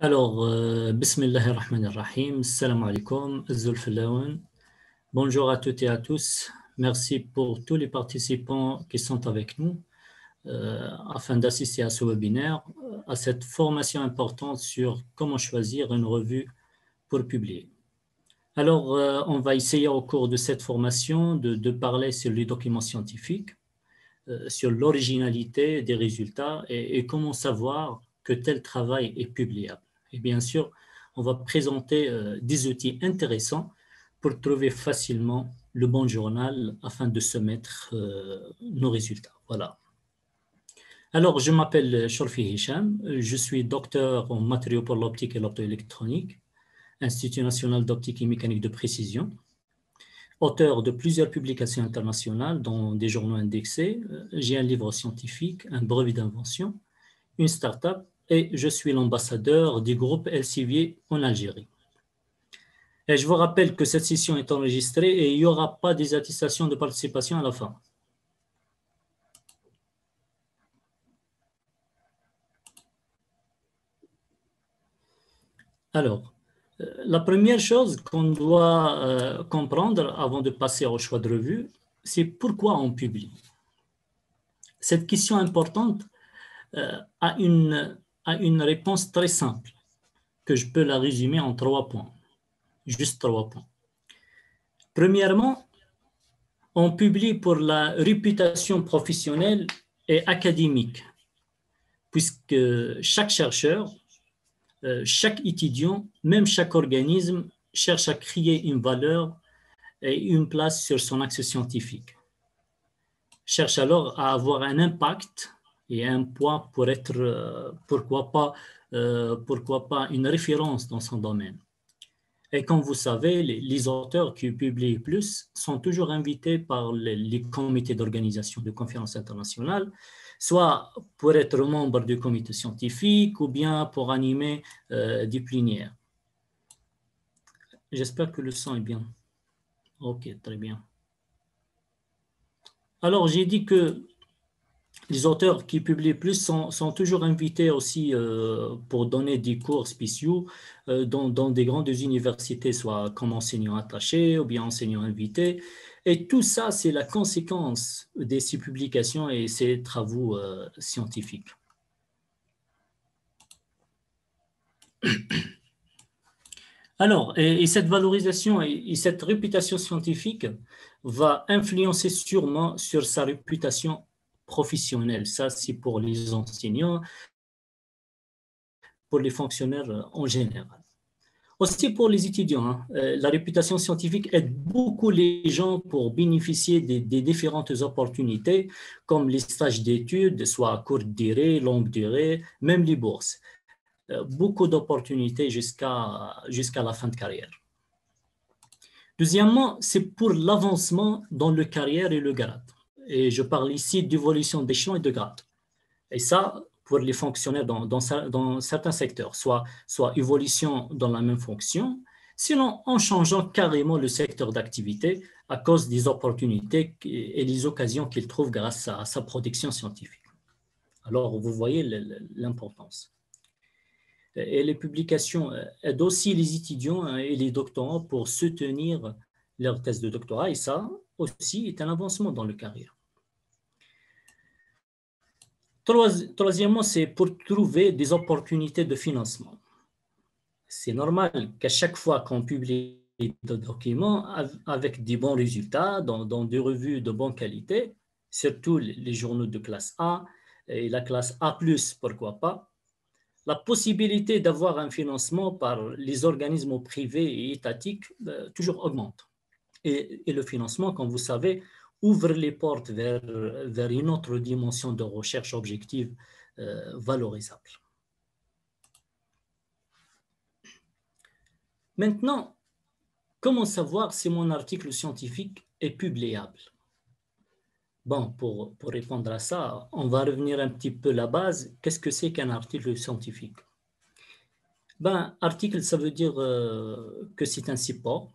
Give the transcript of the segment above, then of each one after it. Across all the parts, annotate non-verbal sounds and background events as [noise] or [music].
Alors, euh, Bismillahirrahmanirrahim, salam alaikum, Bonjour à toutes et à tous. Merci pour tous les participants qui sont avec nous euh, afin d'assister à ce webinaire, à cette formation importante sur comment choisir une revue pour publier. Alors, euh, on va essayer au cours de cette formation de, parler sur les documents scientifiques, sur l'originalité des résultats et, comment savoir que tel travail est publiable. Et bien sûr, on va présenter des outils intéressants pour trouver facilement le bon journal afin de soumettre euh, nos résultats. Voilà. Alors, je m'appelle Shorfi Hisham, je suis docteur en matériaux pour l'optique et l'optoélectronique, Institut national d'optique et mécanique de précision, auteur de plusieurs publications internationales dans des journaux indexés. J'ai un livre scientifique, un brevet d'invention, une start-up et je suis l'ambassadeur du groupe Elsevier en Algérie. Et je vous rappelle que cette session est enregistrée et il n'y aura pas des attestations de participation à la fin. Alors, euh, la première chose qu'on doit euh, comprendre avant de passer au choix de revue, c'est pourquoi on publie. Cette question importante euh, a, une, réponse très simple que je peux la résumer en trois points juste trois points. Premièrement, on publie pour la réputation professionnelle et académique, puisque chaque chercheur, euh, chaque étudiant, même chaque organisme cherche à créer une valeur et une place sur son axe scientifique. Cherche alors à avoir un impact et un poids pour être, euh, pourquoi pas, euh, pourquoi pas une référence dans son domaine. Et comme vous savez, les, auteurs qui publient plus sont toujours invités par les, comités d'organisation de conférences internationales, soit pour être membre du comité scientifique ou bien pour animer euh, des plénières. J'espère que le son est bien. Ok, très bien. Alors, j'ai dit que les auteurs qui publient plus sont, toujours invités aussi euh, pour donner des cours spéciaux euh, dans, des grandes universités, soit comme enseignants attachés ou bien enseignants invités. Et tout ça, c'est la conséquence de ces publications et ces travaux euh, scientifiques. [clears throat] Alors, et, cette valorisation et, cette réputation scientifique va influencer sûrement sur sa réputation professionnels. Ça, c'est pour les enseignants, pour les fonctionnaires en général. Aussi pour les étudiants, hein, euh, la réputation scientifique aide beaucoup les gens pour bénéficier des, différentes opportunités, comme les stages d'études, soit à courte durée, longue durée, même les bourses. Euh, beaucoup d'opportunités jusqu'à jusqu'à la fin de carrière. Deuxièmement, c'est pour l'avancement dans le carrière et le grade. Et je parle ici d'évolution d'échelon et de grade. Et ça, pour les fonctionnaires dans, certains secteurs, soit, évolution dans la même fonction, sinon en changeant carrément le secteur d'activité à cause des opportunités et les occasions qu'il trouve grâce à sa production scientifique. Alors, vous voyez l'importance. Et les publications aident aussi les étudiants hein, et les doctorants pour soutenir leur thèse de doctorat, et ça aussi est un avancement dans le carrière. Troisièmement, c'est pour trouver des opportunités de financement. C'est normal qu'à chaque fois qu'on publie des documents avec des bons résultats dans, des revues de bonne qualité, surtout les journaux de classe A et la classe A+, pourquoi pas, la possibilité d'avoir un financement par les organismes privés et étatiques euh, toujours augmente. Et, et, le financement, comme vous savez, ouvre les portes vers, une autre dimension de recherche objective euh, valorisable. Maintenant, comment savoir si mon article scientifique est publiable? Bon, pour, pour, répondre à ça, on va revenir un petit peu à la base. Qu'est-ce que c'est qu'un article scientifique? Ben, Article, ça veut dire euh, que c'est un support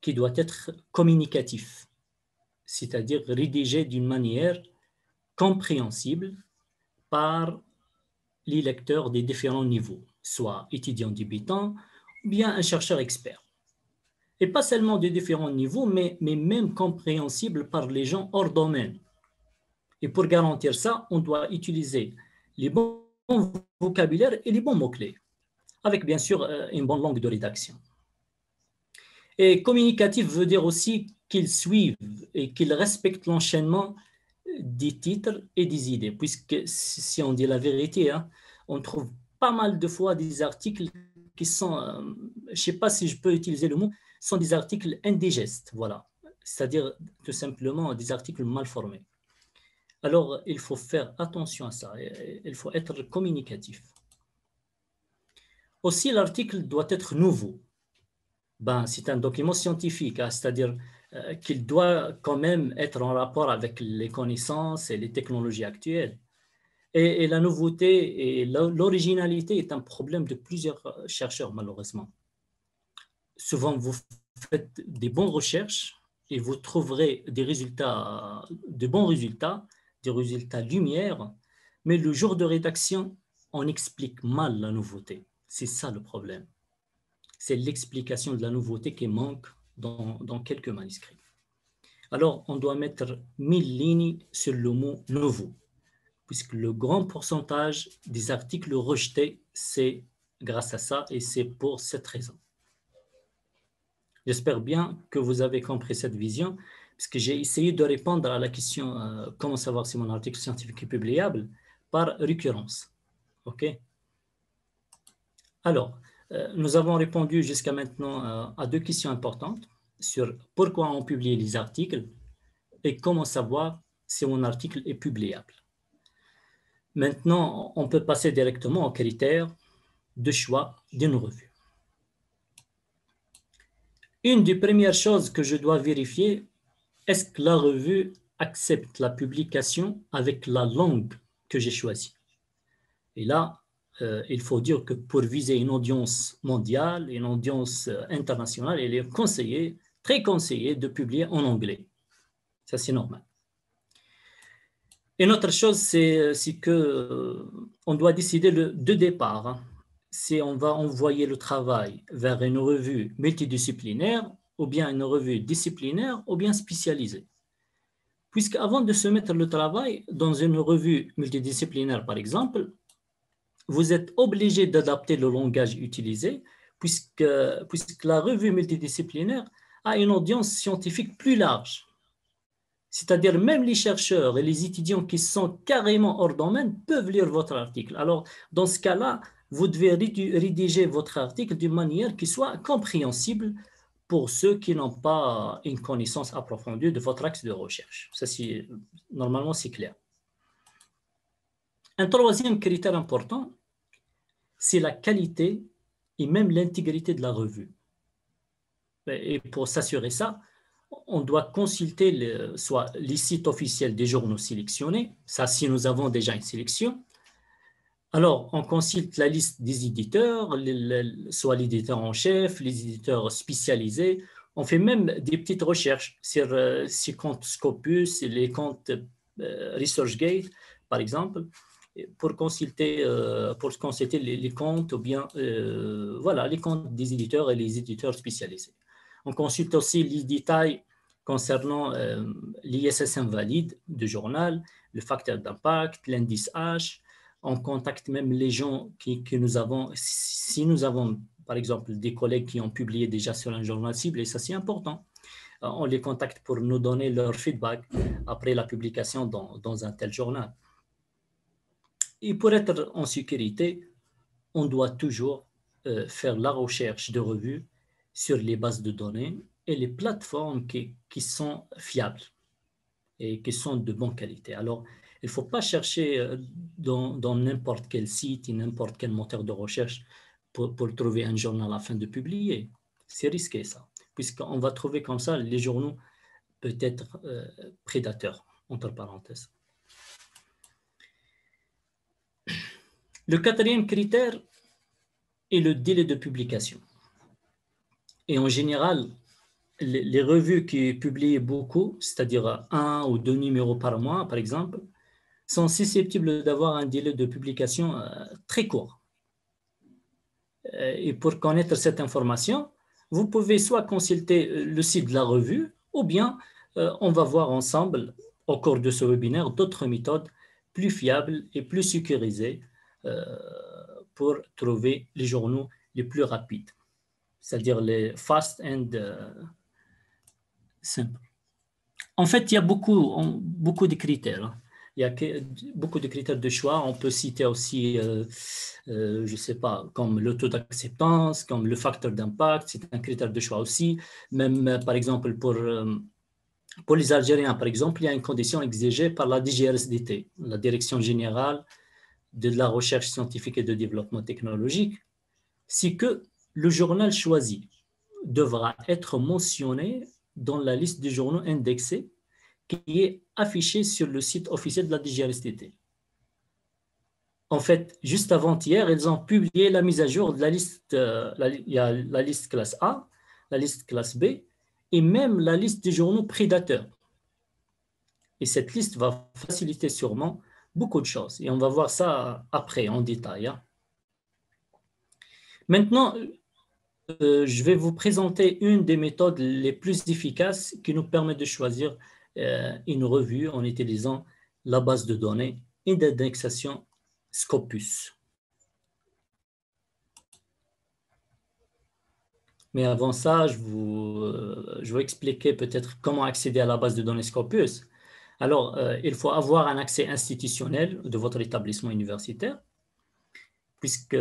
qui doit être communicatif c'est-à-dire rédigé d'une manière compréhensible par les lecteurs des différents niveaux, soit étudiants débutants ou bien un chercheur expert. Et pas seulement des différents niveaux, mais, mais même compréhensible par les gens hors domaine. Et pour garantir ça, on doit utiliser les bons vocabulaires et les bons mots-clés, avec bien sûr euh, une bonne langue de rédaction. Et communicatif veut dire aussi qu'ils suivent et qu'ils respectent l'enchaînement des titres et des idées, puisque si on dit la vérité, hein, on trouve pas mal de fois des articles qui sont, euh, je ne sais pas si je peux utiliser le mot, sont des articles indigestes, voilà, c'est-à-dire tout simplement des articles mal formés. Alors, il faut faire attention à ça, il faut être communicatif. Aussi, l'article doit être nouveau. Ben, c'est un document scientifique, hein, c'est-à-dire euh, qu'il doit quand même être en rapport avec les connaissances et les technologies actuelles. Et, la nouveauté et l'originalité est un problème de plusieurs euh, chercheurs, malheureusement. Souvent, vous faites des bonnes recherches et vous trouverez des résultats, de bons résultats, des résultats lumière, mais le jour de rédaction, on explique mal la nouveauté. C'est ça le problème. C'est l'explication de la nouveauté qui manque dans, quelques manuscrits. Alors, on doit mettre 1000 lignes sur le mot nouveau, puisque le grand pourcentage des articles rejetés, c'est grâce à ça et c'est pour cette raison. J'espère bien que vous avez compris cette vision, puisque j'ai essayé de répondre à la question euh, comment savoir si mon article scientifique est publiable? par récurrence. OK? Alors, nous avons répondu jusqu'à maintenant euh, à deux questions importantes sur pourquoi on publie les articles et comment savoir si mon article est publiable. Maintenant, on peut passer directement aux critères de choix d'une revue. Une des premières choses que je dois vérifier, est-ce que la revue accepte la publication avec la langue que j'ai choisie? Et là, euh, il faut dire que pour viser une audience mondiale, une audience euh, internationale, il est conseillé, très conseillé de publier en anglais. Ça, c'est normal. Une autre chose, c'est euh, que on doit décider de départ. Hein. Si on va envoyer le travail vers une revue multidisciplinaire, ou bien une revue disciplinaire, ou bien spécialisée. Puisqu'avant de se mettre le travail dans une revue multidisciplinaire, par exemple, vous êtes obligé d'adapter le langage utilisé, puisque, la revue multidisciplinaire a une audience scientifique plus large. C'est-à-dire même les chercheurs et les étudiants qui sont carrément hors domaine peuvent lire votre article. Alors, dans ce cas-là, vous devez rédiger votre article d'une manière qui soit compréhensible pour ceux qui n'ont pas une connaissance approfondie de votre axe de recherche. Ça, normalement, c'est clair. Un troisième critère important, c'est la qualité et même l'intégrité de la revue. Et pour s'assurer ça, on doit consulter soit les sites officiels des journaux sélectionnés, ça si nous avons déjà une sélection. Alors, on consulte la liste des éditeurs, soit l'éditeur en chef, les éditeurs spécialisés. On fait même des petites recherches sur euh, ces comptes Scopus, les comptes euh, ResearchGate, par exemple pour consulter, euh, les, comptes ou bien euh, voilà, les comptes des éditeurs et les éditeurs spécialisés. On consulte aussi les détails concernant euh, l'ISSM valide du journal, le facteur d'impact, l'indice H. On contacte même les gens qui, que nous avons, si nous avons par exemple des collègues qui ont publié déjà sur un journal cible, et ça c'est important, on les contacte pour nous donner leur feedback après la publication dans un tel journal. Et pour être en sécurité, on doit toujours euh, faire la recherche de revues sur les bases de données et les plateformes qui, sont fiables et qui sont de bonne qualité. Alors, il ne faut pas chercher euh, dans n'importe quel site n'importe quel moteur de recherche pour, pour, trouver un journal afin de publier. C'est risqué ça, puisqu'on va trouver comme ça les journaux peut-être euh, prédateurs, entre parenthèses. Le quatrième critère est le délai de publication. Et en général, les, revues qui publient beaucoup, c'est-à-dire un ou deux numéros par mois, par exemple, sont susceptibles d'avoir un délai de publication très court. Et pour connaître cette information, vous pouvez soit consulter le site de la revue ou bien on va voir ensemble au cours de ce webinaire d'autres méthodes plus fiables et plus sécurisées pour trouver les journaux les plus rapides, c'est-à-dire les fast and simple. En fait, il y a beaucoup, beaucoup de critères. Hein. Il y a beaucoup de critères de choix. On peut citer aussi, euh, euh, je ne sais pas, comme le taux d'acceptance, comme le facteur d'impact, c'est un critère de choix aussi. Même, euh, par exemple, pour, pour les Algériens, par exemple, il y a une condition exigée par la DGRSDT, la Direction générale de la recherche scientifique et de développement technologique, c'est que le journal choisi devra être mentionné dans la liste des journaux indexés qui est affichée sur le site officiel de la DGRSTT. En fait, juste avant-hier, ils ont publié la mise à jour de la liste, euh, il y a la liste classe A, la liste classe B, et même la liste des journaux prédateurs. Et cette liste va faciliter sûrement beaucoup de choses. Et on va voir ça après en détail. Hein. Maintenant, euh, je vais vous présenter une des méthodes les plus efficaces qui nous permet de choisir euh, une revue en utilisant la base de données et d'indexation Scopus. Mais avant ça, je, vous, euh, je vais expliquer peut-être comment accéder à la base de données Scopus. Alors, il faut avoir un accès institutionnel de votre établissement universitaire, puisque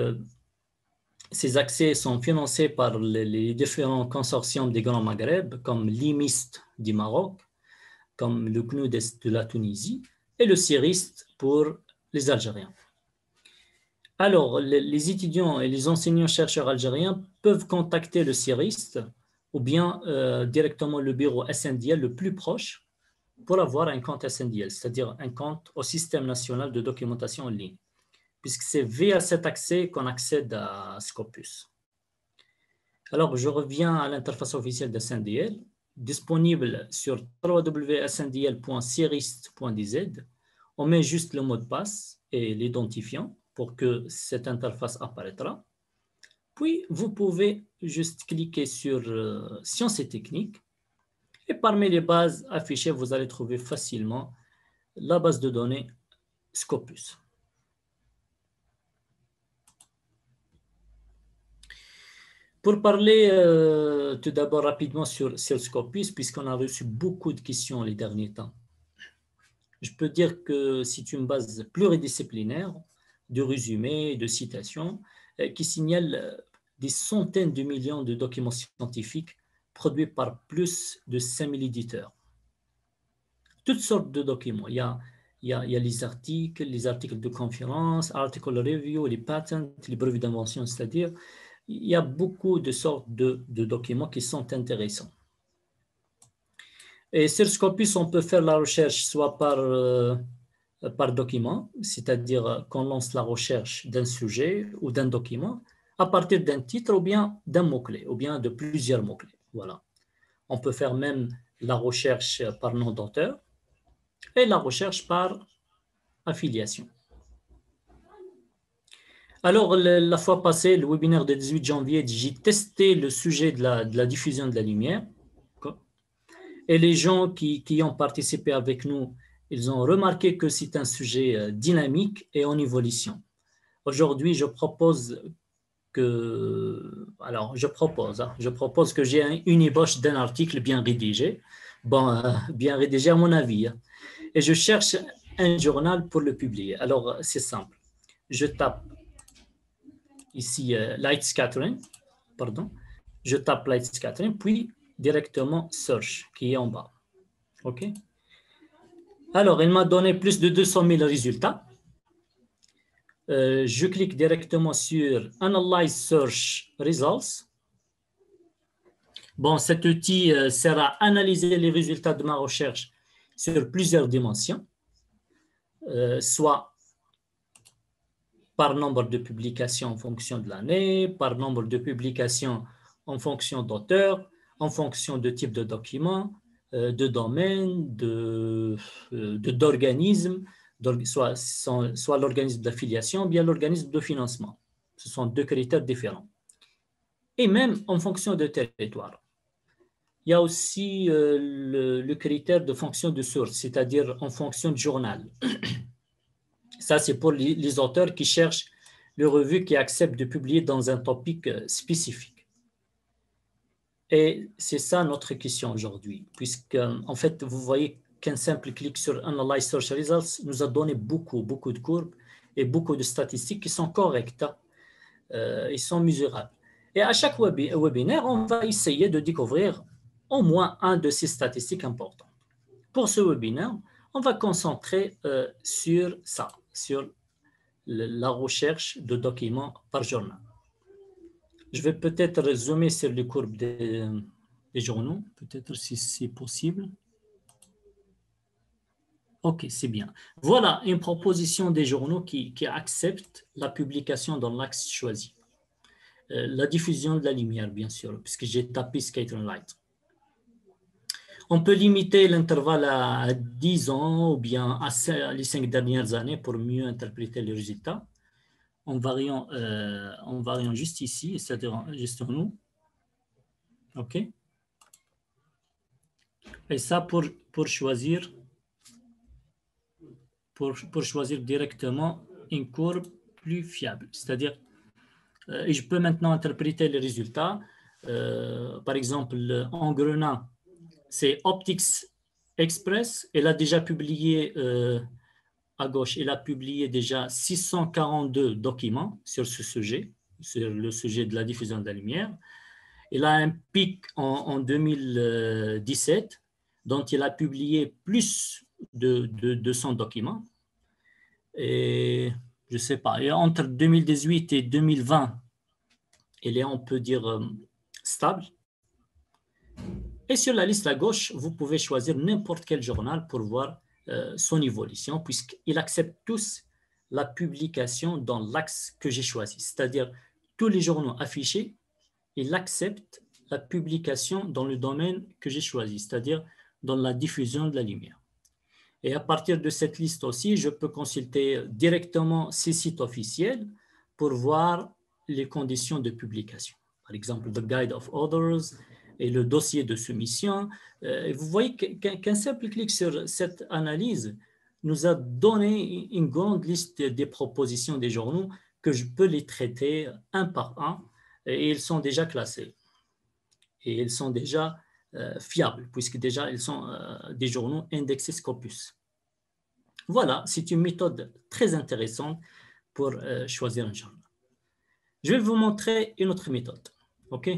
ces accès sont financés par les différents consortiums des Grands Maghreb, comme l'IMIST du Maroc, comme le CNUD de la Tunisie, et le CIRIST pour les Algériens. Alors, les étudiants et les enseignants-chercheurs algériens peuvent contacter le CIRIST ou bien euh, directement le bureau SNDL le plus proche pour avoir un compte SNDL, c'est-à-dire un compte au système national de documentation en ligne puisque c'est via cet accès qu'on accède à Scopus. Alors, je reviens à l'interface officielle de SNDL, disponible sur www.sndl.cirist.dz. On met juste le mot de passe et l'identifiant pour que cette interface apparaîtra. Puis, vous pouvez juste cliquer sur euh, Sciences et techniques. Et parmi les bases affichées, vous allez trouver facilement la base de données Scopus. Pour parler euh, tout d'abord rapidement sur, Scopus, puisqu'on a reçu beaucoup de questions les derniers temps, je peux dire que c'est une base pluridisciplinaire de résumés, de citations, euh, qui signale des centaines de millions de documents scientifiques produits par plus de 5000 éditeurs. Toutes sortes de documents. Il y a les articles, les articles de conférence, article review, les patents, les brevets d'invention, c'est-à-dire il y a beaucoup de sortes de, documents qui sont intéressants. Et sur Scopus, on peut faire la recherche soit par, euh, par document, c'est-à-dire qu'on lance la recherche d'un sujet ou d'un document à partir d'un titre ou bien d'un mot-clé, ou bien de plusieurs mots-clés. Voilà. On peut faire même la recherche par nom d'auteur et la recherche par affiliation. Alors, la fois passée, le webinaire du 18 janvier, j'ai testé le sujet de la, diffusion de la lumière. Et les gens qui, ont participé avec nous, ils ont remarqué que c'est un sujet euh, dynamique et en évolution. Aujourd'hui, je propose que, alors, je propose, hein, je propose que j'ai une ébauche d'un article bien rédigé, bon, euh, bien rédigé à mon avis, hein. et je cherche un journal pour le publier. Alors, c'est simple. Je tape ici euh, light scattering, pardon, je tape light scattering, puis directement search qui est en bas. OK Alors, il m'a donné plus de 200 000 résultats. Euh, je clique directement sur Analyze Search Results. Bon, cet outil euh, sert à analyser les résultats de ma recherche sur plusieurs dimensions, soit par nombre de publications en fonction de l'année, par nombre de publications en fonction d'auteur, en fonction de type de document, euh, de domaine, de, euh, d'organisme, soit, l'organisme d'affiliation bien l'organisme de financement. Ce sont deux critères différents. Et même en fonction de territoire. Il y a aussi euh, le, critère de fonction de source, c'est-à-dire en fonction du journal. [clears throat] Ça, c'est pour les, auteurs qui cherchent le revue qui acceptent de publier dans un topic euh, spécifique. Et c'est ça notre question aujourd'hui, puisque en fait, vous voyez qu'un simple clic sur Analyze Search Results nous a donné beaucoup, beaucoup de courbes et beaucoup de statistiques qui sont correctes, euh, ils sont mesurables. Et à chaque webinaire, on va essayer de découvrir au moins un de ces statistiques importantes. Pour ce webinaire, on va concentrer euh, sur ça, sur la recherche de documents par journal. Je vais peut-être résumer sur les courbes des, journaux, peut-être si c'est possible. OK, c'est bien. Voilà une proposition des journaux qui, qui acceptent la publication dans l'axe choisi. Euh, la diffusion de la lumière, bien sûr, puisque j'ai tapé Scatter Light. On peut limiter l'intervalle à 10 ans ou bien à les 5 dernières années pour mieux interpréter les résultats. En variant, euh, en variant juste ici, c'est-à-dire juste nous. OK Et ça pour, pour choisir pour, choisir directement une courbe plus fiable. C'est-à-dire, euh, je peux maintenant interpréter les résultats. Euh, par exemple, en grenat, c'est Optics Express. Elle a déjà publié euh, à gauche, elle a publié déjà 642 documents sur ce sujet, sur le sujet de la diffusion de la lumière. Elle a un pic en, 2017 dont il a publié plus de, de 200 documents. Et je ne sais pas, et entre 2018 et 2020, elle est, on peut dire, euh, stable. Et sur la liste à gauche, vous pouvez choisir n'importe quel journal pour voir euh, son évolution, puisqu'il accepte tous la publication dans l'axe que j'ai choisi. C'est-à-dire, tous les journaux affichés, il accepte la publication dans le domaine que j'ai choisi, c'est-à-dire dans la diffusion de la lumière. Et à partir de cette liste aussi, je peux consulter directement ces sites officiels pour voir les conditions de publication. Par exemple, The Guide of Others, et le dossier de soumission. Euh, vous voyez qu'un simple clic sur cette analyse nous a donné une grande liste des propositions des journaux que je peux les traiter un par un et ils sont déjà classés. Et ils sont déjà fiables puisque déjà ils sont euh, des journaux indexés Scopus. Voilà, c'est une méthode très intéressante pour choisir un journal. Je vais vous montrer une autre méthode. OK?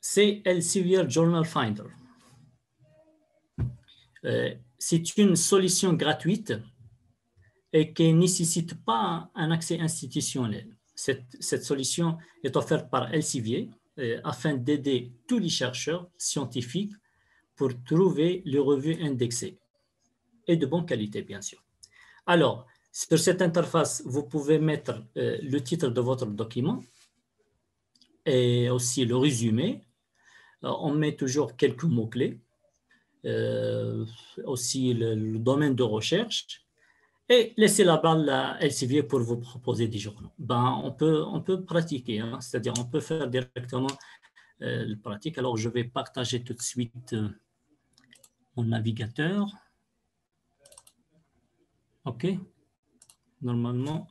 C'est Elsevier Journal Finder. Euh, c'est une solution gratuite et qui ne nécessite pas un accès institutionnel. Cette, solution est offerte par Elsevier euh, afin d'aider tous les chercheurs scientifiques pour trouver les revues indexées et de bonne qualité, bien sûr. Alors, sur cette interface, vous pouvez mettre euh, le titre de votre document et aussi le résumé euh, on met toujours quelques mots-clés, aussi le, domaine de recherche, et laisser la balle à Elsevier pour vous proposer des journaux. Ben, on, peut, on peut pratiquer, hein. c'est-à-dire on peut faire directement euh, le pratique. Alors, je vais partager tout de suite mon navigateur. OK. Normalement.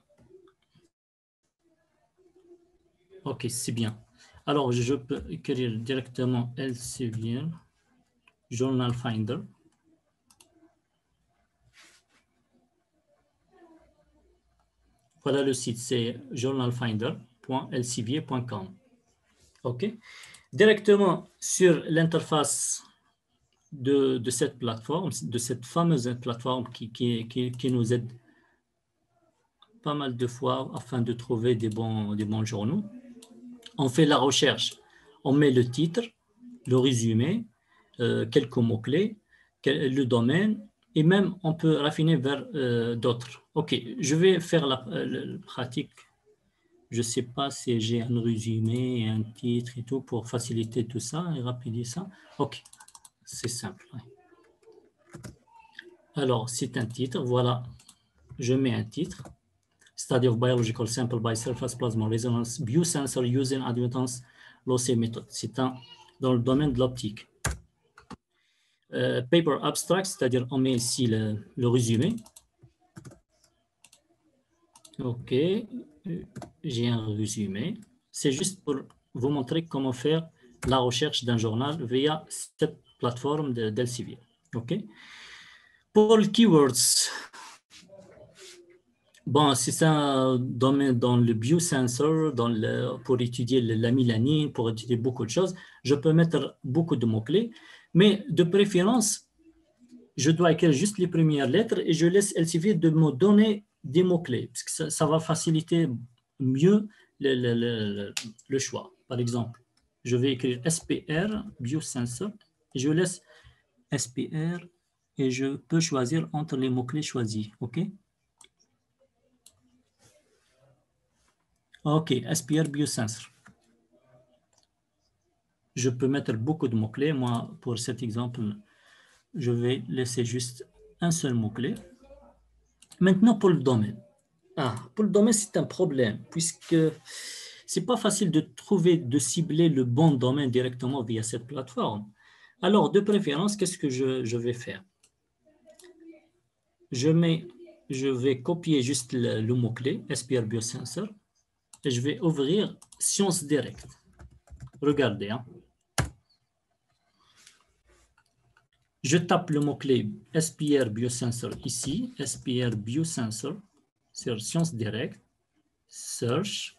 OK, c'est bien. Alors, je peux écrire directement Elsevier Journal Finder. Voilà le site, c'est journalfinder.elsevier.com. OK. Directement sur l'interface de, cette plateforme, de cette fameuse plateforme qui, qui, nous aide pas mal de fois afin de trouver des bons, des bons journaux on fait la recherche, on met le titre, le résumé, euh, quelques mots-clés, le domaine, et même on peut raffiner vers euh, d'autres. OK, je vais faire la, euh, pratique. Je ne sais pas si j'ai un résumé, un titre et tout pour faciliter tout ça et rapider ça. OK, c'est simple. Alors, c'est un titre. Voilà, je mets un titre. Study of Biological Sample by Surface Plasma Resonance Biosensor Using Admittance Lossy Method. C'est dans le domaine de l'optique. Euh, paper abstract, c'est-à-dire on met ici le, résumé. OK, j'ai un résumé. C'est juste pour vous montrer comment faire la recherche d'un journal via cette plateforme d'Elsevier. OK Pour les keywords, bon, c'est un dans le biosensor, dans le, pour étudier la mélanine, pour étudier beaucoup de choses. Je peux mettre beaucoup de mots-clés, mais de préférence, je dois écrire juste les premières lettres et je laisse Elsevier de me donner des mots-clés, parce que ça, va faciliter mieux le, choix. Par exemple, je vais écrire SPR, biosensor, je laisse SPR et je peux choisir entre les mots-clés choisis. OK? OK, SPR biosensor. Je peux mettre beaucoup de mots-clés. Moi, pour cet exemple, je vais laisser juste un seul mot-clé. Maintenant, pour le domaine. Ah, pour le domaine, c'est un problème, puisque c'est pas facile de trouver, de cibler le bon domaine directement via cette plateforme. Alors, de préférence, qu'est-ce que je, vais faire? Je, mets, je vais copier juste le, mot-clé, SPR Biosensor, et je vais ouvrir Science Directe. Regardez. Hein. Je tape le mot-clé SPR Biosensor ici, SPR Biosensor, sur Science Directe, Search.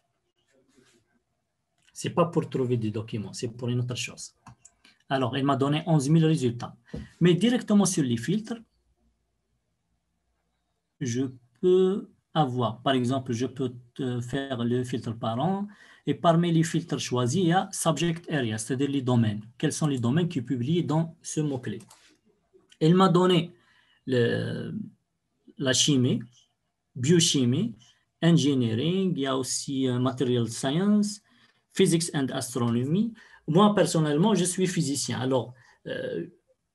Ce n'est pas pour trouver des documents, c'est pour une autre chose. Alors, il m'a donné 11 000 résultats. Mais directement sur les filtres, je peux avoir, par exemple, je peux faire le filtre par an, et parmi les filtres choisis, il y a Subject Area, c'est-à-dire les domaines. Quels sont les domaines qui publiés dans ce mot-clé? Il m'a donné la chimie, biochimie, engineering, il y a aussi euh, material science, physics and astronomy. Moi, personnellement, je suis physicien. Alors, euh,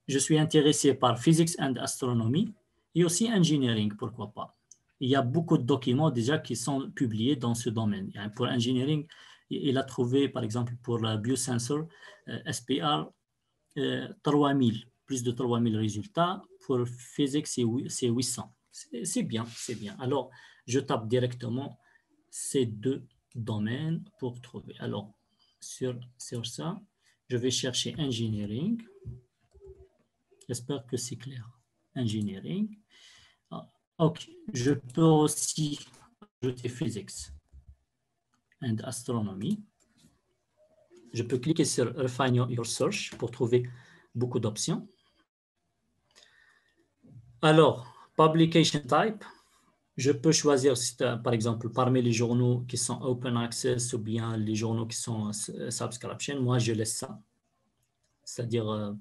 je suis intéressé par physics and astronomy et aussi engineering, pourquoi pas. Il y a beaucoup de documents déjà qui sont publiés dans ce domaine. Pour engineering, il a trouvé, par exemple, pour le biosensor, euh, SPR 3000 plus de 3000 résultats. Pour physique, c'est 800. C'est bien, c'est bien. Alors, je tape directement ces deux domaines pour trouver. Alors, sur, sur ça, je vais chercher engineering. J'espère que c'est clair. Engineering. Ah, ok, je peux aussi ajouter physics and astronomy. Je peux cliquer sur Refine Your Search pour trouver beaucoup d'options. Alors, publication type, je peux choisir, par exemple, parmi les journaux qui sont open access ou bien les journaux qui sont euh, subscription, moi, je laisse ça. C'est-à-dire, euh,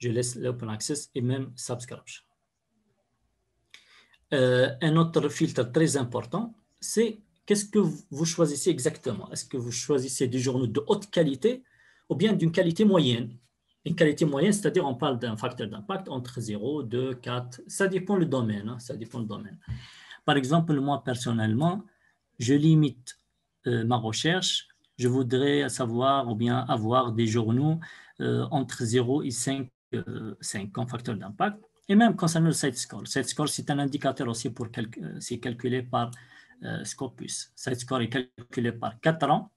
je laisse l'open access et même subscription. Euh, un autre filtre très important, c'est qu'est-ce que vous choisissez exactement? Est-ce que vous choisissez des journaux de haute qualité ou bien d'une qualité moyenne? Une qualité moyenne, c'est-à-dire on parle d'un facteur d'impact entre 0, 2, 4, ça dépend le domaine. Hein, ça dépend le domaine. Par exemple, moi personnellement, je limite euh, ma recherche. Je voudrais savoir ou bien avoir des journaux euh, entre 0 et 5, 5 en facteur d'impact. Et même concernant le site score. Site score, c'est un indicateur aussi pour euh, c'est calculé par Scopus. Site score est calculé par 4 ans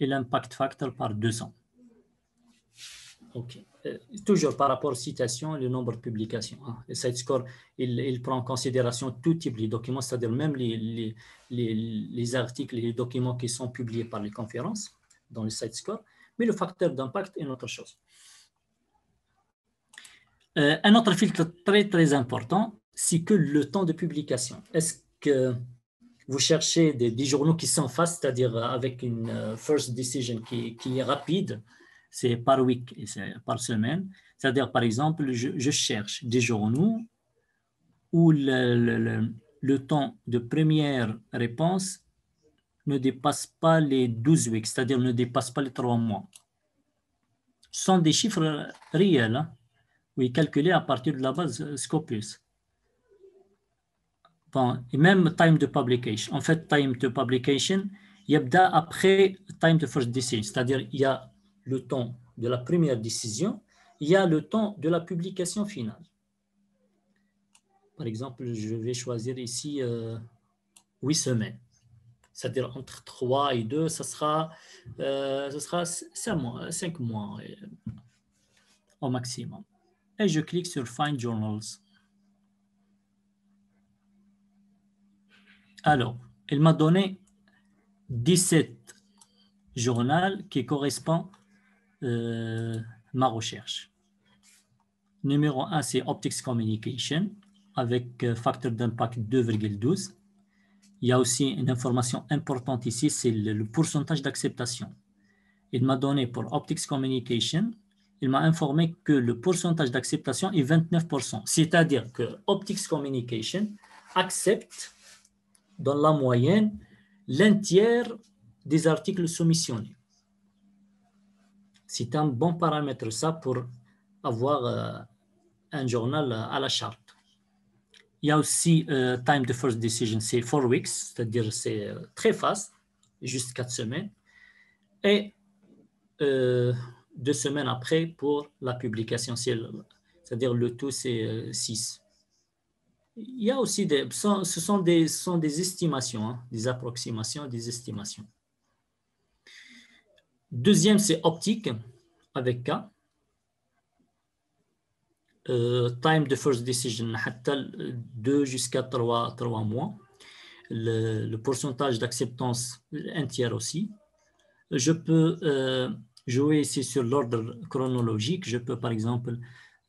et l'impact factor par 200. Ok. Euh, toujours par rapport aux citations, le nombre de publications. Hein. Le site score, il, prend en considération tout type de documents, c'est-à-dire même les, les, articles, les documents qui sont publiés par les conférences dans le site score, mais le facteur d'impact est une autre chose. Euh, un autre filtre très, très important, c'est que le temps de publication. Est-ce que vous cherchez des, journaux qui sont fast, c'est-à-dire avec une euh, first decision qui est rapide, c'est par week, par semaine. C'est-à-dire, par exemple, je, cherche des journaux où le, le, temps de première réponse ne dépasse pas les 12 weeks, c'est-à-dire ne dépasse pas les 3 mois. Ce sont des chiffres réels, hein, oui, calculés à partir de la base Scopus. Bon, et même time de publication. En fait, time to publication, il y a après time to first decision, c'est-à-dire il y a le temps de la première décision, il y a le temps de la publication finale. Par exemple, je vais choisir ici euh, 8 semaines. C'est-à-dire entre 3 et 2, ça sera, euh, ça sera 5 mois, 5 mois euh, au maximum. Et je clique sur Find Journals. Alors, il m'a donné 17 journaux qui correspondent euh, ma recherche. Numéro 1, c'est Optics Communication avec euh, facteur d'impact 2,12. Il y a aussi une information importante ici, c'est le, pourcentage d'acceptation. Il m'a donné pour Optics Communication, il m'a informé que le pourcentage d'acceptation est 29%. C'est-à-dire que Optics Communication accepte dans la moyenne l'un des articles soumissionnés. C'est un bon paramètre ça pour avoir euh, un journal à la charte. Il y a aussi euh, time to first decision, c'est four weeks, c'est-à-dire c'est euh, très fast, juste quatre semaines. Et deux semaines après pour la publication, c'est-à-dire le tout c'est six. Il y a aussi des, ce sont des, sont des estimations, hein, des approximations, des estimations. Deuxième, c'est optique avec K. Euh, time de first decision, 2 jusqu'à 3, 3 mois. Le, pourcentage d'acceptance, un tiers aussi. Je peux euh, jouer ici sur l'ordre chronologique. Je peux, par exemple,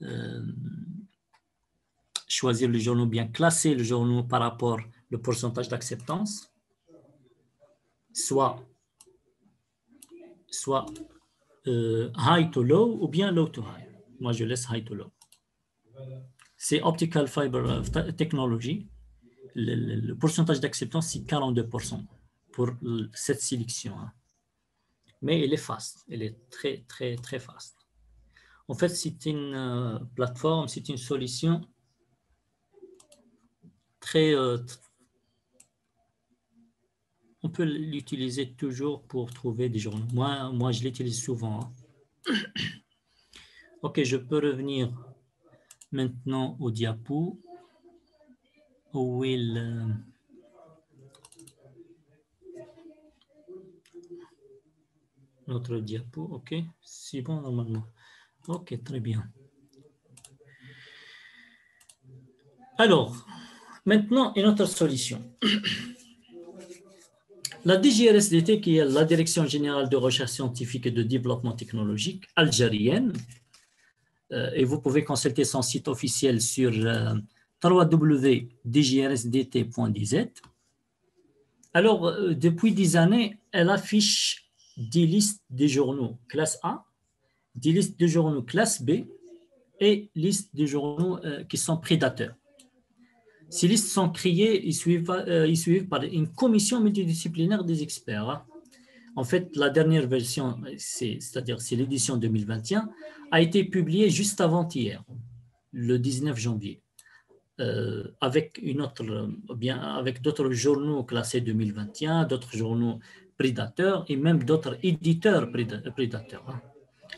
euh, choisir le journaux, bien classer le journaux par rapport au pourcentage d'acceptance, soit soit euh, high to low ou bien low to high. Moi, je laisse high to low. C'est Optical Fiber Technology. Le, pourcentage d'acceptance, c'est 42% pour cette sélection. Hein. Mais elle est fast. Elle est très, très, très fast. En fait, c'est une euh, plateforme, c'est une solution très, euh, on peut l'utiliser toujours pour trouver des journaux. Moi, moi je l'utilise souvent. Hein. ok, je peux revenir maintenant au diapo. Où est notre diapo Ok, c'est bon normalement. Ok, très bien. Alors, maintenant, une autre solution. [clears throat] La DGRSDT, qui est la Direction générale de recherche scientifique et de développement technologique algérienne, euh, et vous pouvez consulter son site officiel sur euh. Alors, euh, depuis des années, elle affiche des listes de journaux classe A, des listes de journaux classe B et listes de journaux qui sont prédateurs. Ces listes sont créées et euh, suivent par une commission multidisciplinaire des experts. En fait, la dernière version, c'est-à-dire c'est l'édition 2021, a été publiée juste avant-hier, le 19 janvier, euh, avec une autre, bien avec d'autres journaux classés 2021, d'autres journaux prédateurs et même d'autres éditeurs prédateurs. Hein.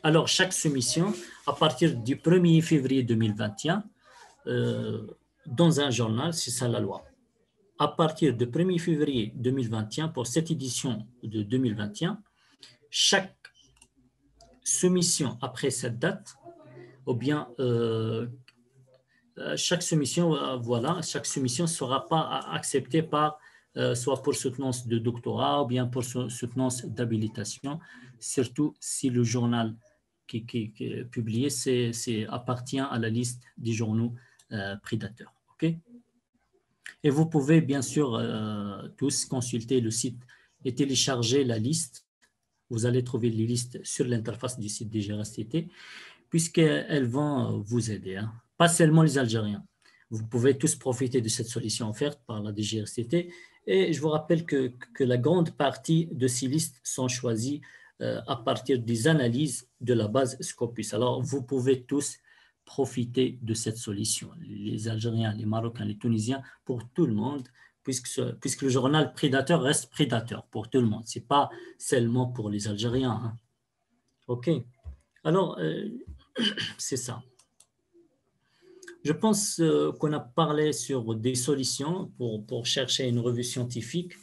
Alors, chaque soumission, à partir du 1er février 2021, dans un journal, c'est ça la loi. À partir du 1er février 2021, pour cette édition de 2021, chaque soumission après cette date, ou bien euh, euh, chaque soumission, euh, voilà, chaque soumission ne sera pas acceptée par soit pour soutenance de doctorat ou bien pour soutenance d'habilitation, surtout si le journal qui, est publié c'est, appartient à la liste des journaux prédateurs. ok? Et vous pouvez bien sûr euh, tous consulter le site et télécharger la liste. Vous allez trouver les listes sur l'interface du site DGRSTT puisqu'elles vont vous aider. Hein. Pas seulement les Algériens. Vous pouvez tous profiter de cette solution offerte par la DGRSTT. Et je vous rappelle que, que la grande partie de ces listes sont choisies euh, à partir des analyses de la base Scopus. Alors, vous pouvez tous profiter de cette solution. Les Algériens, les Marocains, les Tunisiens, pour tout le monde, puisque, puisque le journal prédateur reste prédateur pour tout le monde. Ce n'est pas seulement pour les Algériens. Hein. OK. Alors, euh, [clears throat] c'est ça. Je pense euh, qu'on a parlé sur des solutions pour, pour, chercher une revue scientifique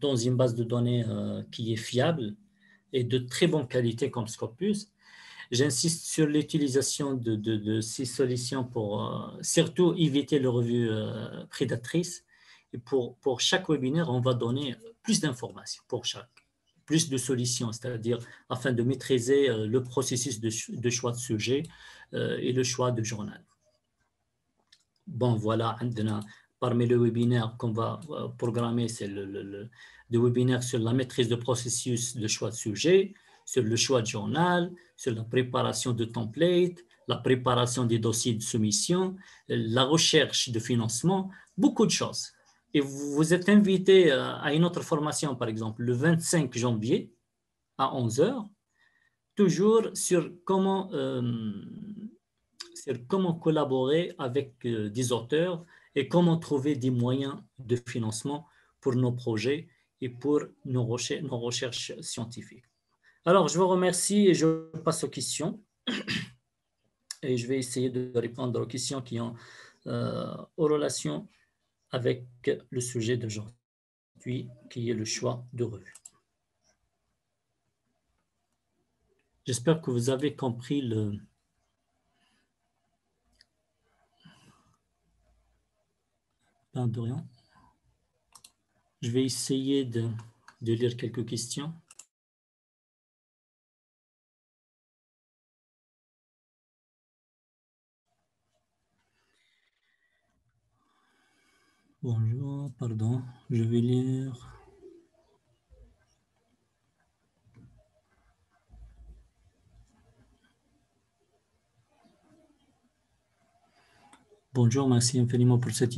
dans une base de données euh, qui est fiable et de très bonne qualité comme Scopus. J'insiste sur l'utilisation de, ces solutions pour surtout éviter les revues prédatrices et pour, chaque webinaire, on va donner plus d'informations pour chaque, plus de solutions, c'est-à-dire afin de maîtriser euh, le processus de, choix de sujet euh, et le choix de journal. Bon, voilà, parmi les webinaires qu'on va euh, programmer, c'est le, le, le, webinaire sur la maîtrise de processus de choix de sujet, sur le choix de journal, sur la préparation de templates, la préparation des dossiers de soumission, la recherche de financement, beaucoup de choses et vous êtes invité euh, à une autre formation, par exemple, le 25 janvier à 11h, toujours sur comment, euh, sur comment collaborer avec euh, des auteurs et comment trouver des moyens de financement pour nos projets et pour nos recherches, nos recherches scientifiques. Alors, je vous remercie et je passe aux questions. [clears throat] Et je vais essayer de répondre aux questions qui ont euh, aux relations avec le sujet d'aujourd'hui, qui est le choix de revue. J'espère que vous avez compris le, de Je vais essayer de, de lire quelques questions. Bonjour, pardon, je vais lire. Bonjour, merci infiniment pour cette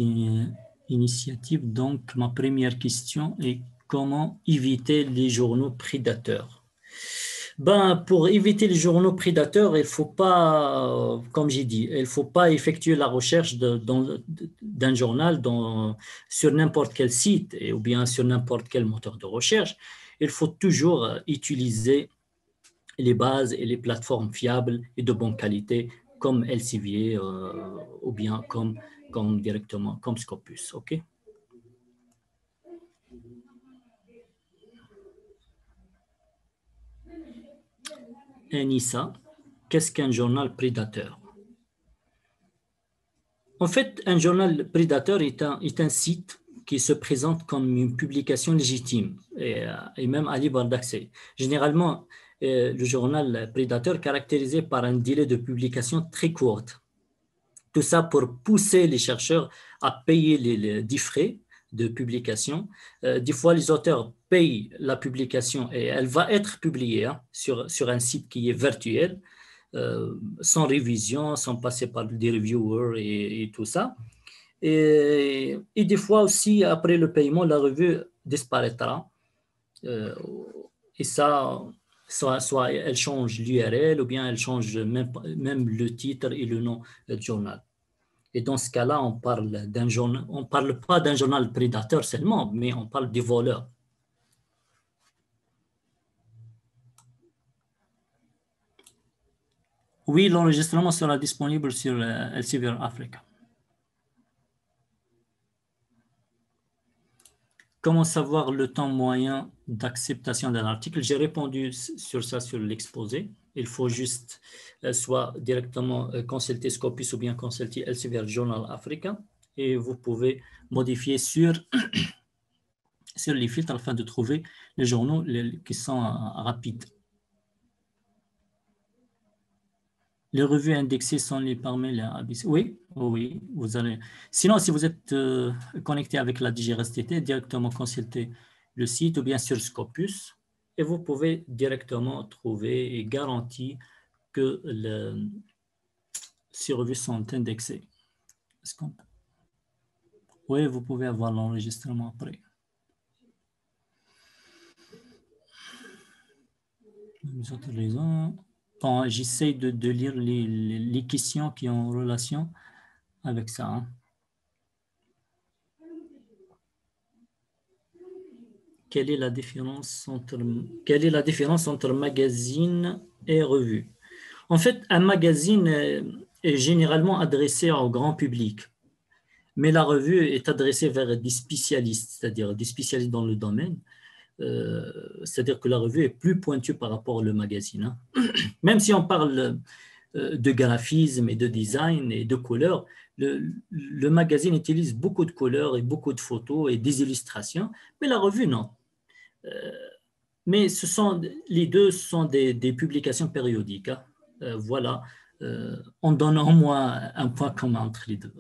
initiative. Donc, ma première question est comment éviter les journaux prédateurs? Ben, Pour éviter les journaux prédateurs, il faut pas, comme j'ai dit, il faut pas effectuer la recherche d'un journal dans, sur n'importe quel site ou bien sur n'importe quel moteur de recherche. Il faut toujours utiliser les bases et les plateformes fiables et de bonne qualité comme Elsevier euh, ou bien comme, comme directement comme Scopus. OK? Qu'est-ce qu'un journal prédateur? En fait, un journal prédateur est un, est un site qui se présente comme une publication légitime et, euh, et même à libre d'accès. Généralement, euh, le journal prédateur caractérisé par un délai de publication très court. Tout ça pour pousser les chercheurs à payer les, les, frais de publication. Euh, des fois, les auteurs la publication et elle va être publiée hein, sur, sur un site qui est virtuel, euh, sans révision, sans passer par des reviewers et, tout ça. Et, et, des fois aussi, après le paiement, la revue disparaîtra. Euh, et ça, soit, soit elle change l'URL ou bien elle change même, même le titre et le nom du journal. Et dans ce cas-là, on parle d'un journal, on parle pas d'un journal prédateur seulement, mais on parle des voleurs. Oui, l'enregistrement sera disponible sur euh, Elsevier Africa. Comment savoir le temps moyen d'acceptation d'un article? J'ai répondu sur ça sur l'exposé. Il faut juste euh, soit directement euh, consulter Scopus ou bien consulter Elsevier Journal Africa et vous pouvez modifier sur, [coughs] sur les filtres afin de trouver les journaux qui sont euh, rapides. Les revues indexées sont les parmi les ABC. Oui, oui, vous allez. Sinon, si vous êtes euh, connecté avec la DGRSTT, directement consulter le site ou bien sur Scopus et vous pouvez directement trouver et garantir que ces revues sont indexées. Oui, vous pouvez avoir l'enregistrement après. Autres. J'essaie de, lire les, les, questions qui ont relation avec ça. Hein. Quelle est la différence entre, quelle est la différence entre magazine et revue? En fait, un magazine est généralement adressé au grand public, mais la revue est adressée vers des spécialistes, c'est-à-dire des spécialistes dans le domaine. Euh, c'est-à-dire que la revue est plus pointue par rapport au magazine. Hein. [clears throat] Même si on parle euh, de graphisme et de design et de couleurs, le, magazine utilise beaucoup de couleurs et beaucoup de photos et des illustrations, mais la revue, non. Euh, mais ce sont, les deux sont des, publications périodiques. Hein. voilà, en donnant au moins un point commun entre les deux.